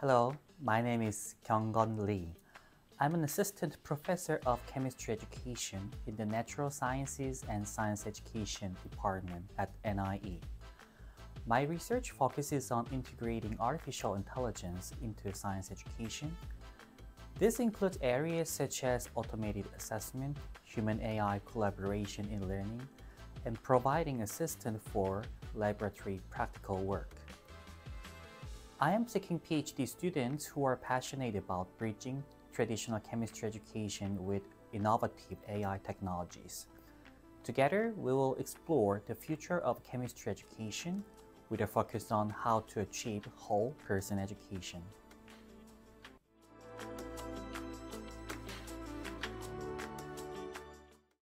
Hello, my name is Gyeonggeon Lee. I'm an assistant professor of chemistry education in the Natural Sciences and Science Education Department at NIE. My research focuses on integrating artificial intelligence into science education. This includes areas such as automated assessment, human AI collaboration in learning, and providing assistance for laboratory practical work. I am seeking PhD students who are passionate about bridging traditional chemistry education with innovative AI technologies. Together, we will explore the future of chemistry education with a focus on how to achieve whole person education.